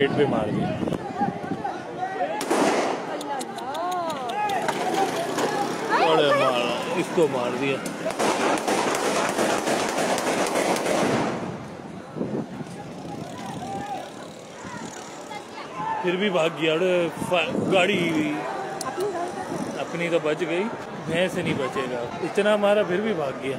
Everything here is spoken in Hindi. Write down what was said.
हिट भी मार दी। मार, इसको मार दिया। फिर भी भाग गया, अरे गाड़ी। अपनी तो बच गई, भैंस नहीं बचेगा। इतना मारा, फिर भी भाग गया।